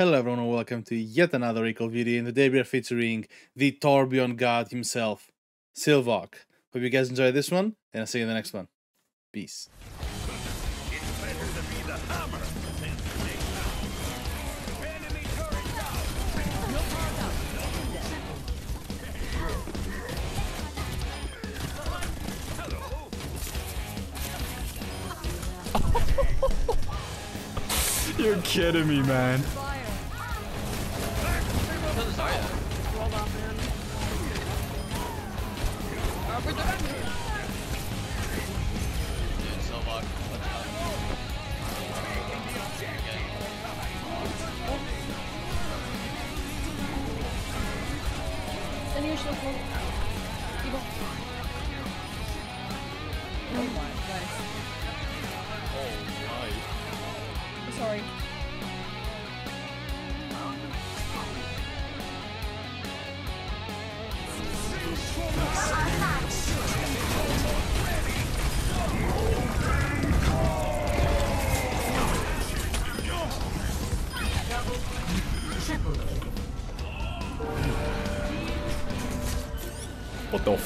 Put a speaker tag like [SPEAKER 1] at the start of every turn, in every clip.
[SPEAKER 1] Hello everyone and welcome to yet another recall video and today we are featuring the Torbjorn god himself, Silvoc. Hope you guys enjoy this one and I'll see you in the next one. Peace.
[SPEAKER 2] You're kidding me, man.
[SPEAKER 3] Send your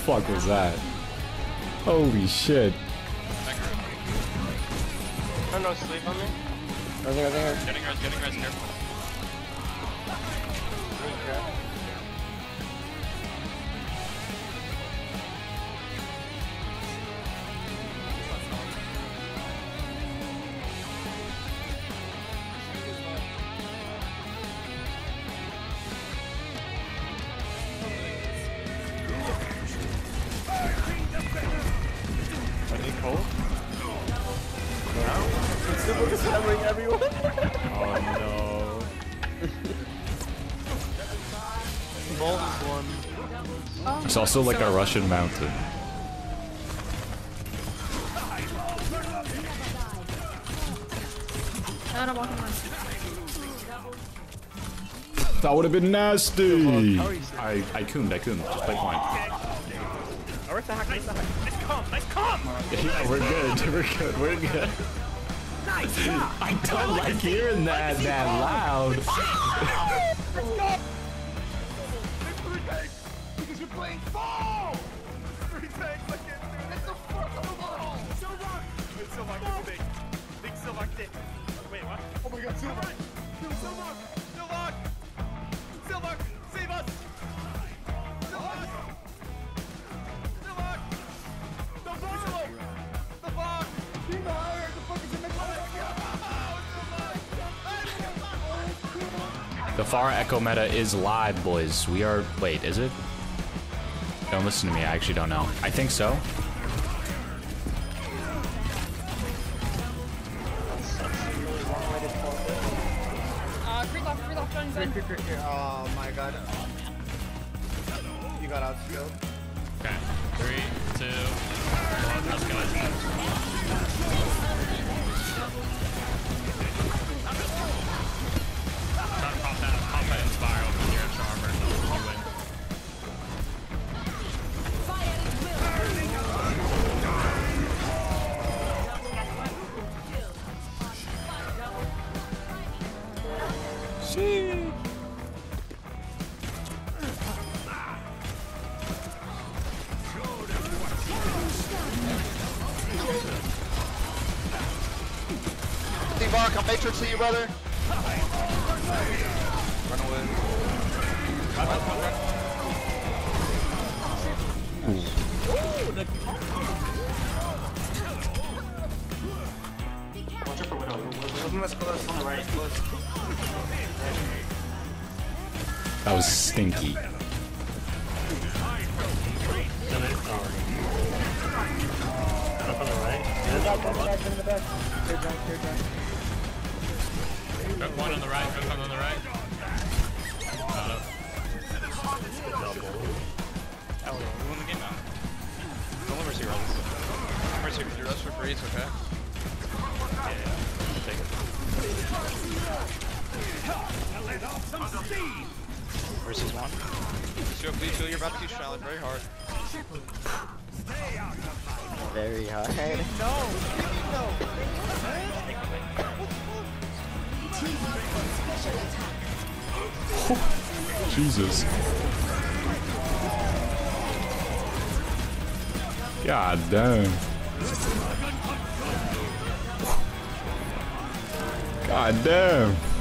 [SPEAKER 2] fuck was that? Holy shit.
[SPEAKER 4] No, no, sleep on me.
[SPEAKER 5] Getting res, getting res, careful.
[SPEAKER 2] Also like a Russian mountain.
[SPEAKER 3] No, no, walking on.
[SPEAKER 2] That would have been nasty. I I couldn't, I couldn't. Just play fine.
[SPEAKER 4] Where's the hack? Where's the hack? Nice comp, nice comp!
[SPEAKER 2] Yeah, we're good. We're good. We're good.
[SPEAKER 4] Nice!
[SPEAKER 2] I don't like hearing that that loud.
[SPEAKER 4] Because fall! Three tanks, I can't do it. That's the fourth of the ball! Silver! Wait, Silver, get big. Big Silver, dip. Wait, what? Oh my god, Silver! Silver! Silver! Silver! Save us! Silver! Silver! The ball! The ball! Keep higher! The fuck is in the oh, oh,
[SPEAKER 2] The Pharah Echo meta is live, boys. We are. Wait, is it? Don't listen to me. I actually don't know. I think so.
[SPEAKER 3] Uh, creep off, creep off, Johnny, Johnny.
[SPEAKER 4] Oh my god. You got outskilled.
[SPEAKER 5] Okay. Three, two, one. Let's go.
[SPEAKER 4] Steve Bark, I'll matrix to you, brother. Run away.
[SPEAKER 2] That was stinky.
[SPEAKER 5] Hook one on the right, hook one on the right. Got it. Hell yeah, we won the game now. Don't let Mercy rolls. Mercy, if you rush for free, it's okay. Yeah, yeah. Take it. Mercy's one. Show, please feel you're about to challenge very hard.
[SPEAKER 6] Very hard.
[SPEAKER 4] No! No!
[SPEAKER 2] Jesus. God damn. God damn.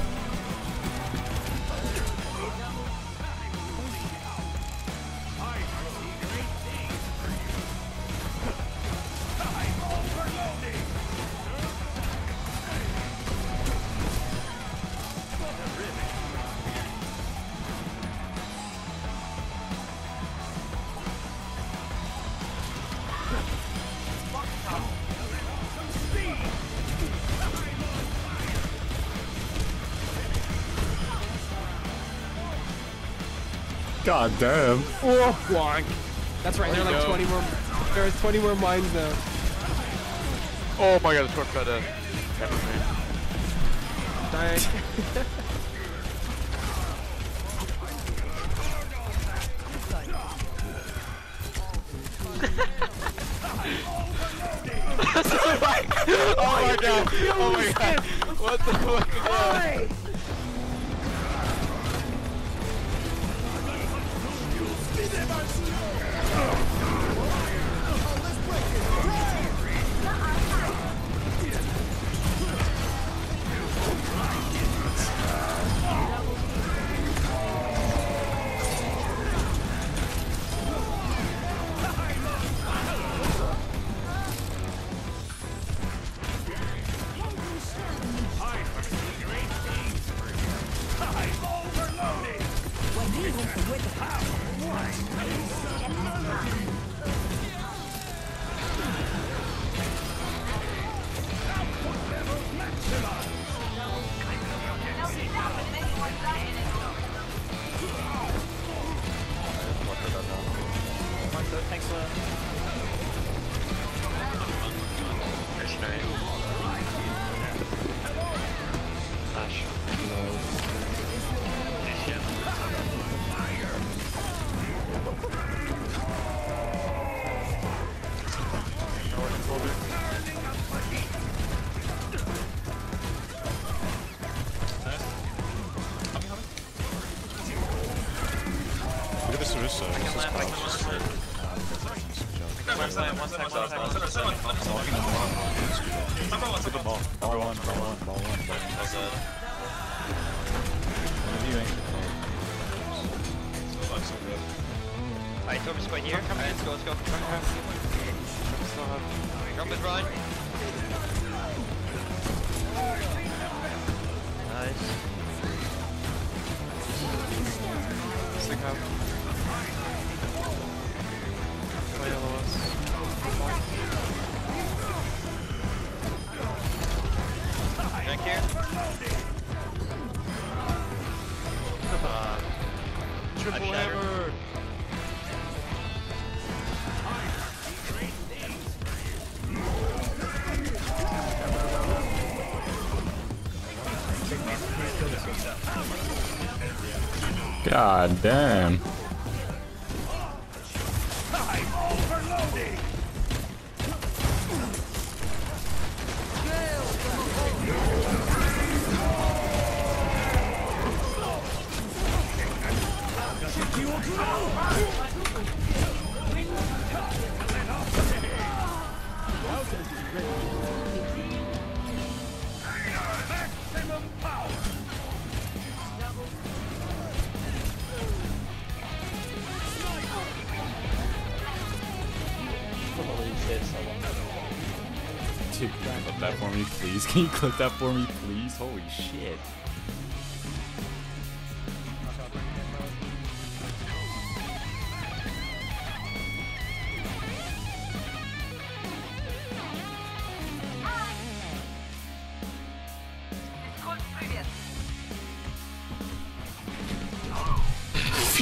[SPEAKER 2] God damn.
[SPEAKER 7] Oh, bonk. That's right. There
[SPEAKER 8] There you
[SPEAKER 7] like
[SPEAKER 8] go.
[SPEAKER 7] 20 more. There are 20 more mines now.
[SPEAKER 8] Oh my god, the torque got a.
[SPEAKER 7] Dang.
[SPEAKER 8] Oh my god! Oh my god! What the fuck? is that?
[SPEAKER 2] Look
[SPEAKER 8] Alright, Toby's quite here. Alright, let's go, let's go. It, Ryan. Nice.
[SPEAKER 7] Stick up.
[SPEAKER 8] Back here. Uh,
[SPEAKER 7] Triple hammer.
[SPEAKER 2] God damn. Dude, can you clip that for me, please? Can you clip that for me, please? Holy shit.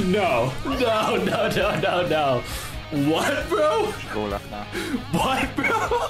[SPEAKER 2] No, no, no, no, no, no. What, bro?
[SPEAKER 9] Go left now.
[SPEAKER 2] What, bro?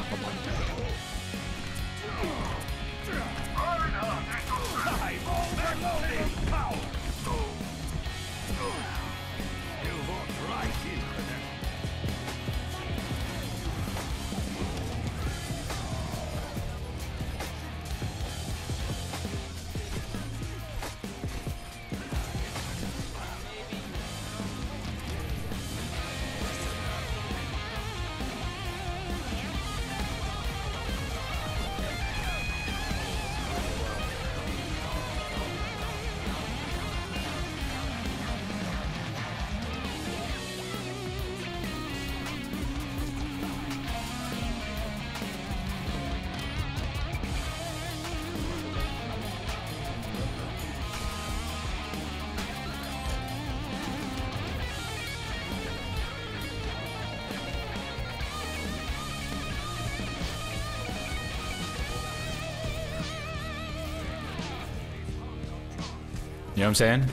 [SPEAKER 2] Know what I'm saying?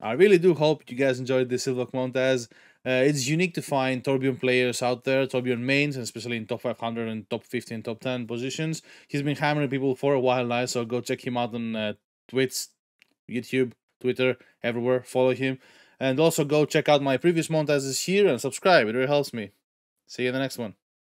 [SPEAKER 1] I really do hope you guys enjoyed this Silvoc Montage. Uh, it's unique to find Torbjorn players out there, Torbjorn mains, and especially in top 500 and top 50 and top 10 positions. He's been hammering people for a while now, so go check him out on uh, Twitch, YouTube, Twitter, everywhere. Follow him. And also go check out my previous Montages here and subscribe. It really helps me. See you in the next one.